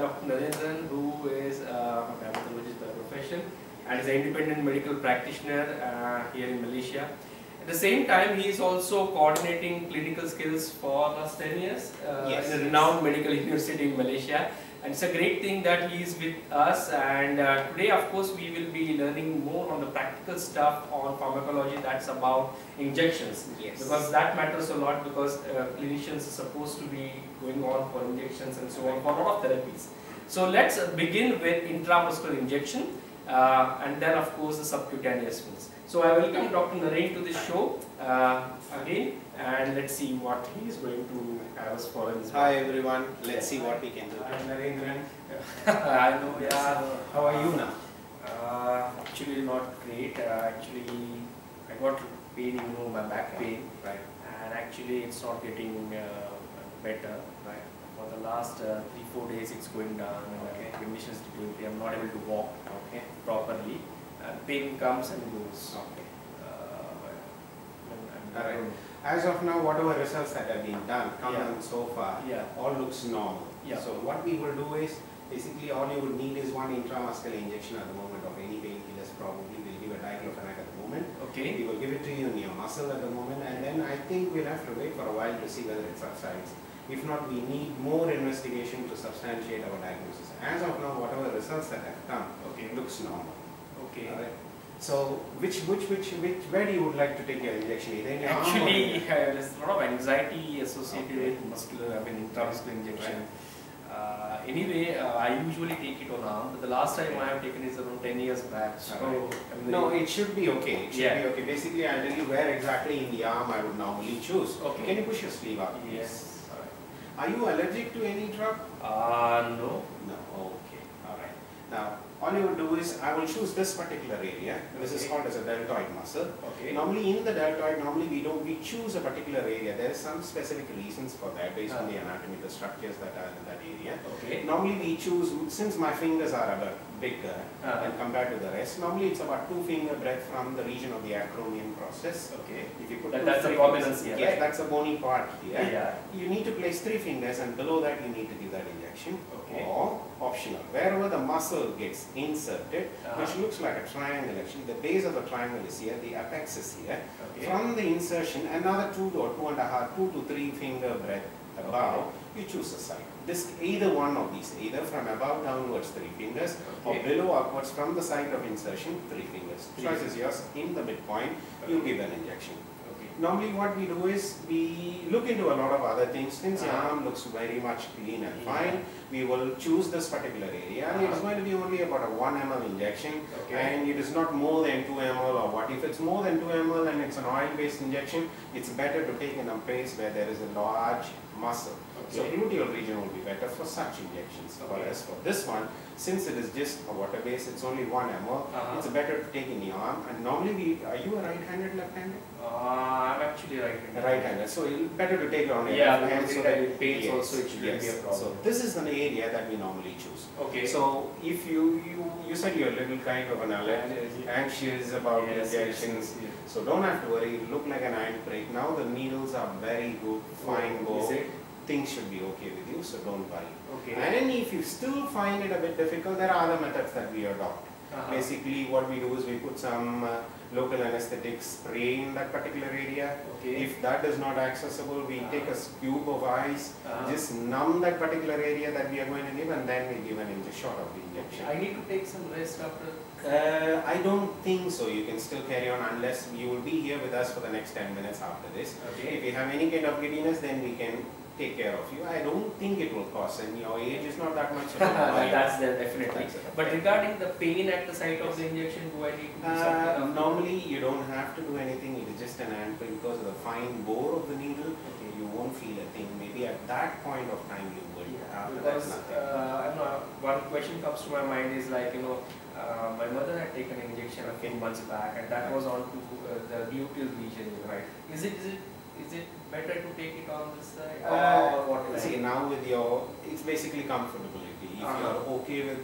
Dr. Narendran, who is uh, a dermatologist by profession and is an independent medical practitioner uh, here in Malaysia. At the same time, he is also coordinating clinical skills for last 10 years uh, Yes, in a yes. renowned medical university in Malaysia. And it's a great thing that he is with us. And uh, today, of course, we will be learning more on the practical stuff on pharmacology that's about injections Yes. because that matters a lot because uh, clinicians are supposed to be going on for injections and so on for a lot of therapies. So let's begin with intramuscular injection uh, and then of course the subcutaneous ones. So I welcome Dr. Naren to this show uh, again and let's see what he is going to have us for in this Hi everyone, let's see what we can do. I'm Narendran. I know, yeah. How are you now? Uh, actually not great. Uh, actually, I got pain, you know, my back pain, Right. and actually it's not getting uh, better. Right. For the last uh, three four days, it's going down. And Okay. uh, conditions deteriorate. I'm not able to walk Okay. properly. Uh, pain comes and goes. Okay. Uh, and- and Alright. As of now, whatever results that have been done, come Yeah. on so far, Yeah. all looks normal. Yeah. So what we will do is, basically all you would need is one intramuscular injection at the moment of any painkillers probably. We'll give a diclofenac at the moment. Okay. We will give it to you in your muscle at the moment and then I think we'll have to wait for a while to see whether it subsides. If not, we need more investigation to substantiate our diagnosis. As of now, whatever results that have come, Okay. looks normal. Okay. Alright. So, which, which, which, which, where do you would like to take your injection? Either in your arm or Actually, uh, there's a lot of anxiety associated Okay. with muscular, I mean, intramuscular injection. Uh, anyway, uh, I usually take it on arm, but the last time I have taken is around 10 years back. So, Alright. I'm No, it should be okay. It should Yeah. be okay. Basically, I'll tell you where exactly in the arm I would normally choose. Okay. Can you push your sleeve up, please? Yes. Alright. Are you allergic to any drug? Uh, no. No. Okay. All right. Now, all you will do is, I will choose this particular area. This is called as a deltoid muscle. Okay. Normally in the deltoid, normally we don't, we choose a particular area. There is some specific reasons for that based on Ah. the anatomy, the structures that are in that area. Okay. Normally we choose, since my fingers are a bit bigger Ah. and compared to the rest, normally it's about two finger breadth from the region of the acromion process. Okay. If you put That- that's the prominence here, Yes, right? that's a bony part here. Yeah. You need to place three fingers and below that you need to give that injection. Okay. Or optional, wherever the muscle gets inserted, Uh-huh. which looks like a triangle actually, the base of the triangle is here, the apex is here. Okay. From the insertion, another two or two and a half, two to three finger breadth above, you choose a side. This, either one of these, either from above downwards three fingers, or below upwards from the side of insertion, three fingers. Choice is yours, in the midpoint, you give an injection. Okay. Normally what we do is we look into a lot of other things. Since your Uh-huh. arm looks very much clean and fine, we will choose this particular area. and It's Uh-huh. going to be only about a 1 ml injection Okay. and it is not more than 2 ml or what. If it's more than 2 ml and it's an oil-based injection, it's better to take in a place where there is a large muscle. So gluteal region will be better for such injections. Okay. Whereas for this one, since it is just a water base, it's only 1 ml, Uh-huh. it's better to take in the arm. And normally we, are you a right-handed, left-handed? Uh, I'm actually right. Right-handed, so it's better to take it on Yeah, hand so that it pains yes, also, it shouldn't yes. be a problem. So this is an area that we normally choose. Okay. So if you, you, you said you're a little kind of an alert, anxious about Yes, injections, yes, so don't have to worry, look like an iron break. Now the needles are very good, fine Oh, go, things should be okay with you, so don't worry. Okay. And if you still find it a bit difficult, there are other methods that we adopt. Uh-huh. Basically what we do is we put some uh, local anesthetic spray in that particular area. Okay. If that is not accessible, we take a cube of ice, Uh-huh. just numb that particular area that we are going to give and then we give an injection of the injection. I need to take some rest after. Uh, I don't think so. You can still carry on unless you will be here with us for the next 10 minutes after this. If Okay. you have any kind of giddiness, then we can take care of you. I don't think it will cost and your age is not that much. so don't worry. That's there definitely. But regarding the pain at the site of the injection, do I need to do Uh, normally, you don't have to do anything. It is just an antler because of the fine bore of the needle. Okay. You won't feel a thing. Maybe at that point of time you will. Yeah, because uh, know, one question comes to my mind is like you know, uh, my mother had taken an injection a few months back, and that was on to uh, the gluteal region, right? Is it is it is it better to take it on this side Uh, or what? See, now with your, it's basically comfortability. If Uh-huh. you're okay with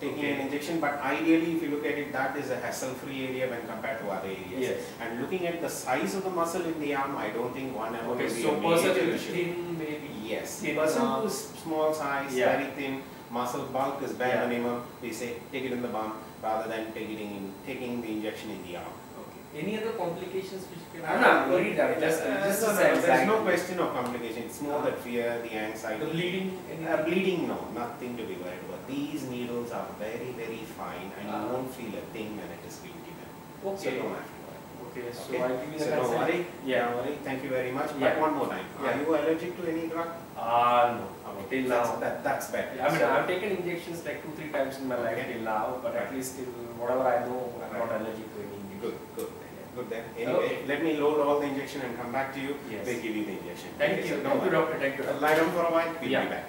taking Okay. an injection, but ideally if you look at it, that is a hassle-free area when compared to other areas. Yes. And looking at the size of the muscle in the arm, I don't think one hour Okay, will be so a person major who is issue. thin maybe. Yes, Thin person arm. who is small size, Yeah. very thin, muscle bulk is bare Yeah. minimum, we say take it in the bum rather than taking taking the injection in the arm. Okay. Any other complications which can? Uh, I'm not worried. I'm just, uh, just no, no, There's no question of complication, it's more Ah. the fear, the anxiety. The bleeding. Uh, bleeding, no, nothing to be worried about. These needles are very, very fine and you Ah. won't feel a thing when it is being given. So Okay. don't have to worry. Okay. So Okay. I'll give you the So don't worry, Yeah. don't worry, thank you very much. Yeah. But one more time, are you allergic to any drug? Ah no. Okay, Till that's, now. that, that's better. I mean, So- I've taken injections like two, three times in my life till now, but at least till whatever I know, I'm not allergic to any injection. Good, good, good then. Anyway, Okay. let me load all the injection and come back to you. Yes. We'll give you the injection. Thank Okay, you. so don't Thank you, doctor. Thank you. Uh, doctor. Lie down for a while, we'll Yeah. be back.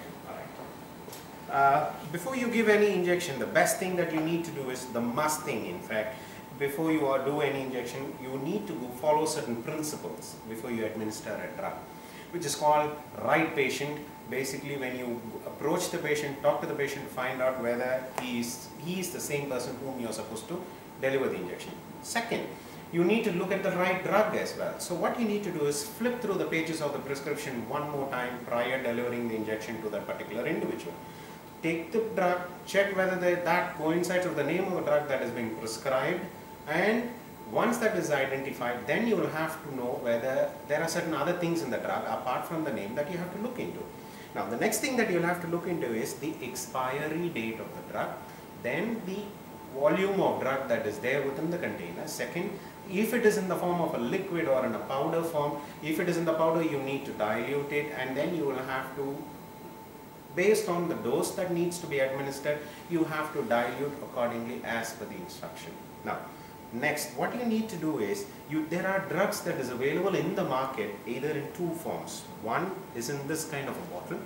Uh, before you give any injection, the best thing that you need to do is the must thing, in fact. Before you do any injection, you need to go follow certain principles before you administer a drug, which is called right patient. Basically, when you approach the patient, talk to the patient, find out whether he is, he is the same person whom you are supposed to deliver the injection. Second, you need to look at the right drug as well. So what you need to do is flip through the pages of the prescription one more time prior delivering the injection to that particular individual. Take the drug, check whether the, that coincides with the name of the drug that is being prescribed and once that is identified, then you will have to know whether there are certain other things in the drug apart from the name that you have to look into. Now the next thing that you'll have to look into is the expiry date of the drug, then the volume of drug that is there within the container. Second, if it is in the form of a liquid or in a powder form, if it is in the powder you need to dilute it and then you will have to based on the dose that needs to be administered, you have to dilute accordingly as per the instruction. Now, next, what you need to do is, you, there are drugs that is available in the market either in two forms. One is in this kind of a bottle,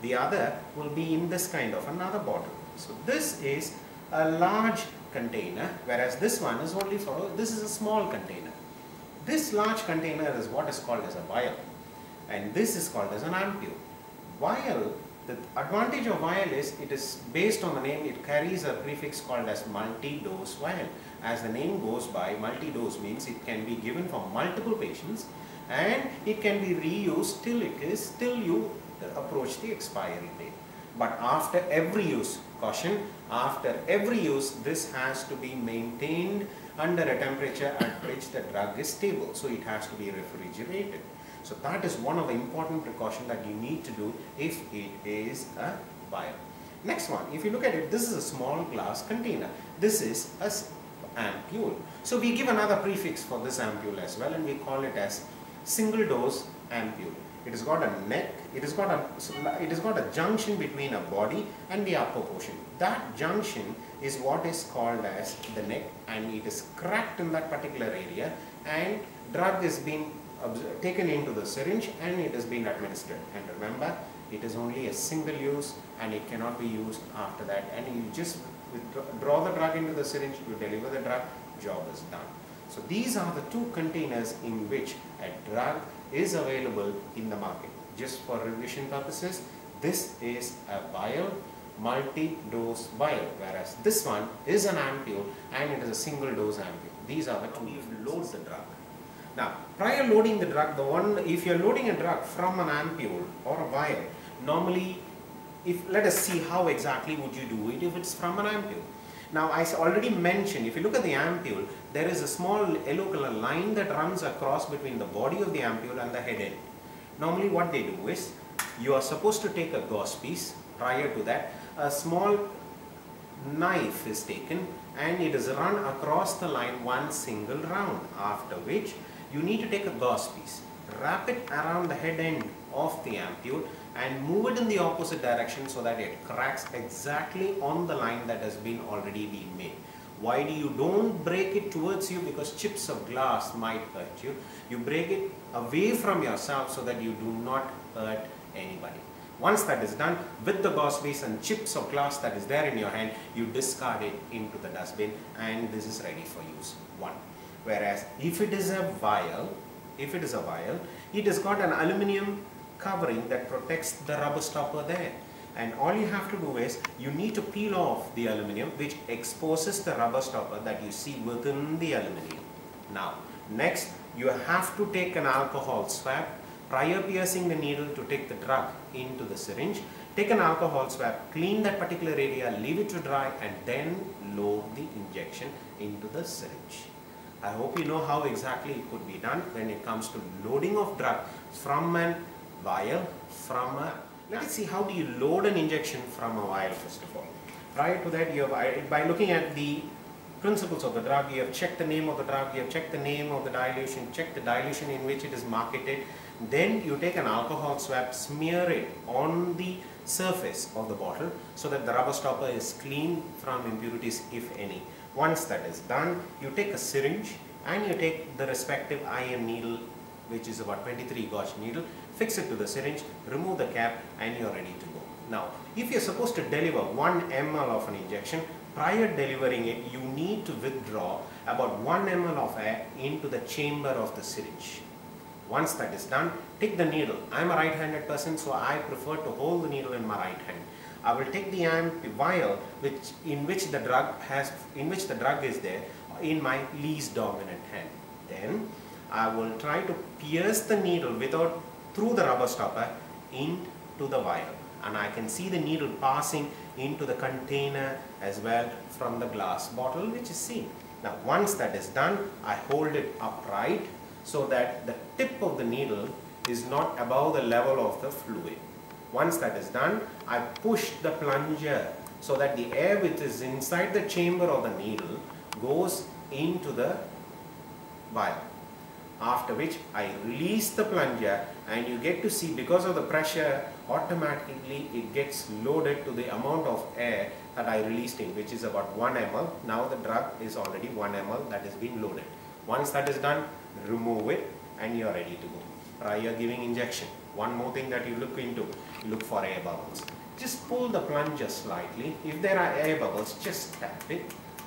the other will be in this kind of another bottle. So this is a large container, whereas this one is only for, this is a small container. This large container is what is called as a vial and this is called as an ampule. Vial, the advantage of vial is it is based on the name, it carries a prefix called as multi-dose vial. As the name goes by, multi-dose means it can be given for multiple patients and it can be reused till it is, till you approach the expiry date. But after every use, caution, after every use, this has to be maintained under a temperature at which the drug is stable. So it has to be refrigerated. So that is one of the important precaution that you need to do if it is a vial. Next one, if you look at it, this is a small glass container. This is a ampule. So we give another prefix for this ampule as well and we call it as single dose ampule. It has got a neck, it has got a, it has got a junction between a body and the upper portion. That junction is what is called as the neck and it is cracked in that particular area and drug is being taken into the syringe and it is being administered. And remember, it is only a single use and it cannot be used after that and you just draw the drug into the syringe, you deliver the drug, job is done. So these are the two containers in which a drug is available in the market. Just for revision purposes, this is a vial, multi-dose vial, whereas this one is an ampule and it is a single dose ampule. These are the two. You load the drug. Now, prior loading the drug, the one, if you're loading a drug from an ampule or a vial, normally, if, let us see how exactly would you do it if it's from an ampule. Now, I already mentioned, if you look at the ampule, there is a small yellow color line that runs across between the body of the ampule and the head end. Normally what they do is, you are supposed to take a gauze piece, prior to that, a small knife is taken and it is run across the line one single round, after which you need to take a gauze piece, wrap it around the head end of the ampule and move it in the opposite direction so that it cracks exactly on the line that has been already been made. Why do you don't break it towards you because chips of glass might hurt you. You break it away from yourself so that you do not hurt anybody. Once that is done, with the gauze piece and chips of glass that is there in your hand, you discard it into the dustbin and this is ready for use. One. Whereas if it is a vial, if it is a vial, it has got an aluminium covering that protects the rubber stopper there. And all you have to do is you need to peel off the aluminum which exposes the rubber stopper that you see within the aluminum. Now next you have to take an alcohol swab prior piercing the needle to take the drug into the syringe. Take an alcohol swab, clean that particular area, leave it to dry and then load the injection into the syringe. I hope you know how exactly it could be done when it comes to loading of drug from an vial, from a, let us see how do you load an injection from a vial first of all. Prior to that, you have, by looking at the principles of the drug, you have checked the name of the drug, you have checked the name of the dilution, checked the dilution in which it is marketed, then you take an alcohol swab, smear it on the surface of the bottle so that the rubber stopper is clean from impurities if any. Once that is done, you take a syringe and you take the respective IM needle which is about 23 gauge needle, fix it to the syringe, remove the cap and you're ready to go. Now, if you're supposed to deliver 1 ml of an injection, prior delivering it, you need to withdraw about 1 ml of air into the chamber of the syringe. Once that is done, take the needle. I'm a right-handed person, so I prefer to hold the needle in my right hand. I will take the amp vial which in which the drug has in which the drug is there in my least dominant hand. Then I will try to pierce the needle without through the rubber stopper into the vial and I can see the needle passing into the container as well from the glass bottle which is seen. Now once that is done I hold it upright so that the tip of the needle is not above the level of the fluid. Once that is done, I push the plunger so that the air which is inside the chamber of the needle goes into the vial. After which I release the plunger and you get to see because of the pressure automatically it gets loaded to the amount of air that I released in which is about 1 ml. Now the drug is already 1 ml that is being loaded. Once that is done, remove it and you are ready to go. Prior giving injection. One more thing that you look into, look for air bubbles. Just pull the plunger slightly. If there are air bubbles, just tap it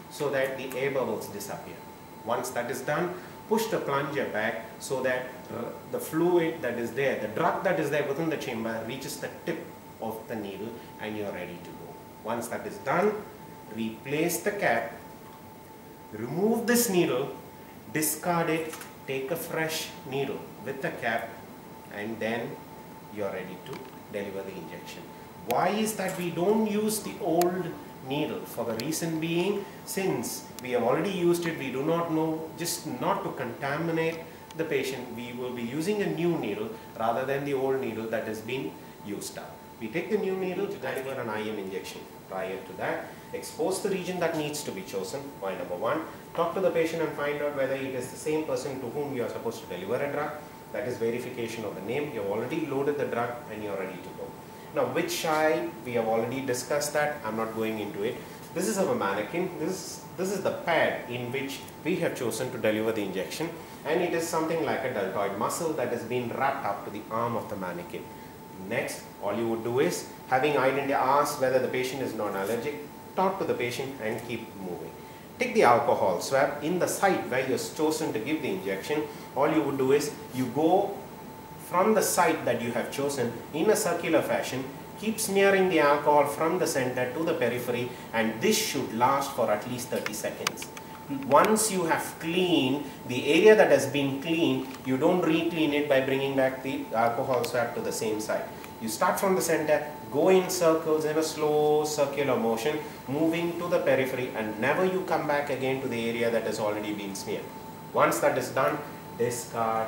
so that the air bubbles disappear. Once that is done, push the plunger back so that uh, the fluid that is there, the drug that is there within the chamber reaches the tip of the needle and you're ready to go. Once that is done, replace the cap, remove this needle, discard it, take a fresh needle with the cap and then you're ready to deliver the injection. Why is that we don't use the old needle? For the reason being, since we have already used it, we do not know, just not to contaminate the patient, we will be using a new needle rather than the old needle that has been used up. We take the new needle to deliver an IM injection. Prior to that, expose the region that needs to be chosen, point number one. Talk to the patient and find out whether it is the same person to whom you are supposed to deliver a drug that is verification of the name. You have already loaded the drug and you are ready to go. Now which side, we have already discussed that, I'm not going into it. This is our mannequin, this, this is the pad in which we have chosen to deliver the injection and it is something like a deltoid muscle that has been wrapped up to the arm of the mannequin. Next, all you would do is, having identified, ask whether the patient is non-allergic, talk to the patient and keep moving. Take the alcohol swab in the site where you have chosen to give the injection. All you would do is you go from the site that you have chosen in a circular fashion keep smearing the alcohol from the center to the periphery and this should last for at least 30 seconds. Once you have cleaned the area that has been cleaned, you don't re-clean it by bringing back the alcohol swab to the same site. You start from the center, go in circles in a slow circular motion, moving to the periphery and never you come back again to the area that has already been smeared. Once that is done, discard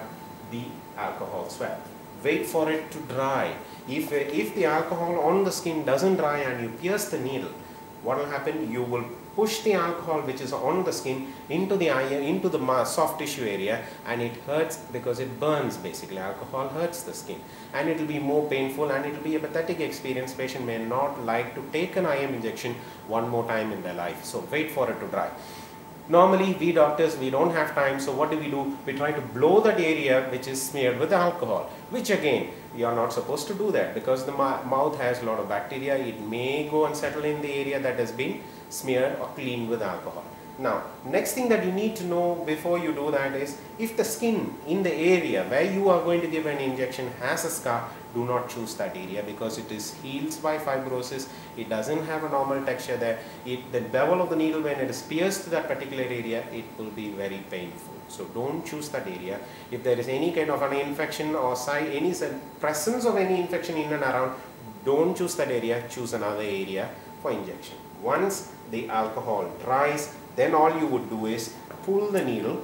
the alcohol swab. Wait for it to dry. If, if the alcohol on the skin doesn't dry and you pierce the needle, what will happen? You will push the alcohol which is on the skin into the eye, into the soft tissue area and it hurts because it burns basically. Alcohol hurts the skin and it will be more painful and it will be a pathetic experience. Patient may not like to take an IM injection one more time in their life. So wait for it to dry. Normally we doctors we don't have time so what do we do? We try to blow that area which is smeared with alcohol which again you are not supposed to do that because the mouth has a lot of bacteria it may go and settle in the area that has been smeared or cleaned with alcohol. Now, next thing that you need to know before you do that is if the skin in the area where you are going to give an injection has a scar, do not choose that area because it is healed by fibrosis. It doesn't have a normal texture there. It, the bevel of the needle when it is pierced to that particular area, it will be very painful. So don't choose that area. If there is any kind of an infection or any presence of any infection in and around, don't choose that area, choose another area for injection. Once the alcohol dries, then all you would do is pull the needle,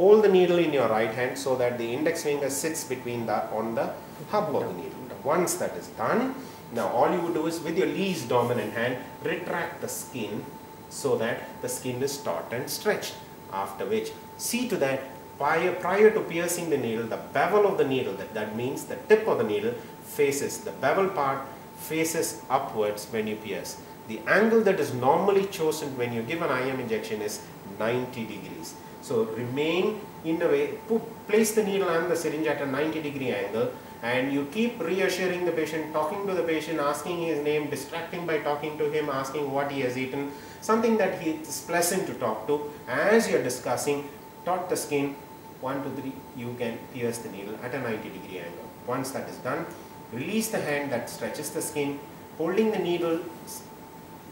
hold the needle in your right hand so that the index finger sits between the on the hub of the needle. Once that is done, now all you would do is with your least dominant hand, retract the skin so that the skin is taut and stretched. After which, see to that prior, prior to piercing the needle, the bevel of the needle, that, that means the tip of the needle faces, the bevel part faces upwards when you pierce. The angle that is normally chosen when you give an IM injection is 90 degrees. So remain in a way, place the needle and the syringe at a 90 degree angle and you keep reassuring the patient, talking to the patient, asking his name, distracting by talking to him, asking what he has eaten, something that he is pleasant to talk to. As you are discussing, taut the skin, 1 to 3, you can pierce the needle at a 90 degree angle. Once that is done, release the hand that stretches the skin, holding the needle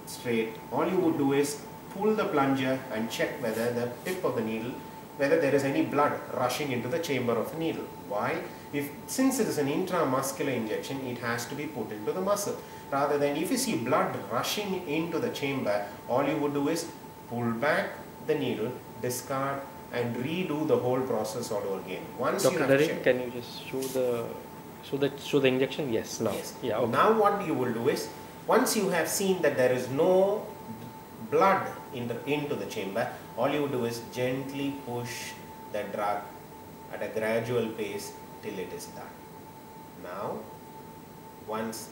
straight. All you would do is pull the plunger and check whether the tip of the needle, whether there is any blood rushing into the chamber of the needle. Why? If Since it is an intramuscular injection, it has to be put into the muscle. Rather than if you see blood rushing into the chamber, all you would do is pull back the needle, discard and redo the whole process all over again. Once Dr. Naren, can you just show the show the show the injection? Yes. Now. Yes. Yeah. Okay. Now what you will do is once you have seen that there is no blood in the, into the chamber, all you do is gently push the drug at a gradual pace till it is done. Now, once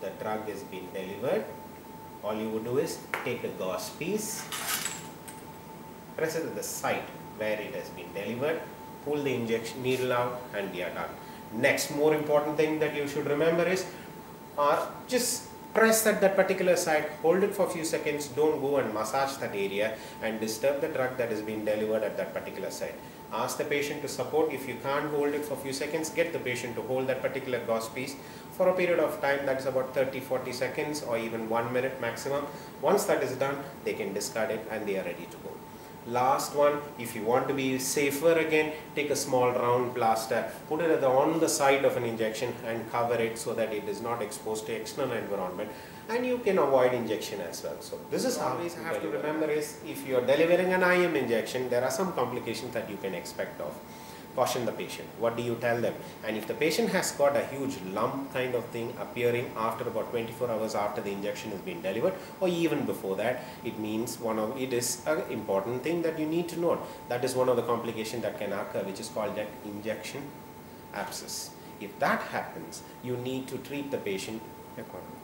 the drug has been delivered, all you would do is take a gauze piece, press it at the site where it has been delivered, pull the injection needle out and we are done. Next more important thing that you should remember is uh, just press at that particular site, hold it for a few seconds, don't go and massage that area and disturb the drug that is being delivered at that particular site. Ask the patient to support, if you can't hold it for a few seconds, get the patient to hold that particular gauze piece for a period of time that is about 30-40 seconds or even 1 minute maximum. Once that is done, they can discard it and they are ready to go. Last one, if you want to be safer again, take a small round plaster, put it the, on the side of an injection and cover it so that it is not exposed to external environment. And you can avoid injection as well. So this is always have to remember is if you are delivering an IM injection, there are some complications that you can expect of caution the patient. What do you tell them? And if the patient has got a huge lump kind of thing appearing after about 24 hours after the injection has been delivered or even before that, it means one of it is an important thing that you need to note. That is one of the complications that can occur which is called an injection abscess. If that happens, you need to treat the patient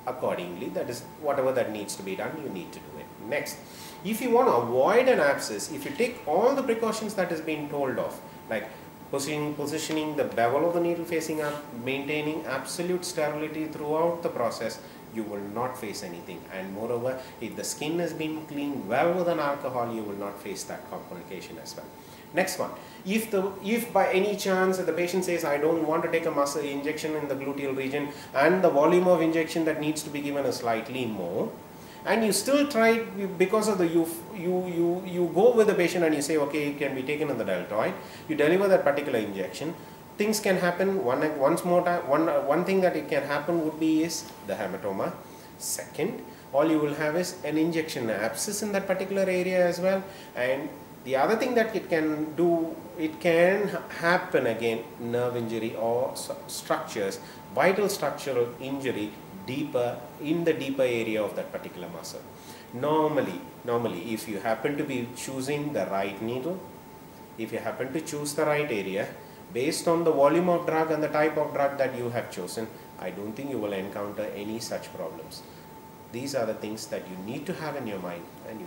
accordingly. That is whatever that needs to be done, you need to do it. Next, if you want to avoid an abscess, if you take all the precautions that is being told of, like positioning, positioning the bevel of the needle facing up, maintaining absolute sterility throughout the process, you will not face anything. And moreover, if the skin has been cleaned well with an alcohol, you will not face that complication as well. Next one, if, the, if by any chance the patient says, I don't want to take a muscle injection in the gluteal region and the volume of injection that needs to be given is slightly more, and you still try because of the you you you you go with the patient and you say okay it can be taken in the deltoid? You deliver that particular injection. Things can happen one once more time one one thing that it can happen would be is the hematoma. Second all you will have is an injection abscess in that particular area as well. And the other thing that it can do it can happen again nerve injury or structures vital structural injury deeper in the deeper area of that particular muscle. Normally, normally if you happen to be choosing the right needle, if you happen to choose the right area, based on the volume of drug and the type of drug that you have chosen, I don't think you will encounter any such problems. These are the things that you need to have in your mind and you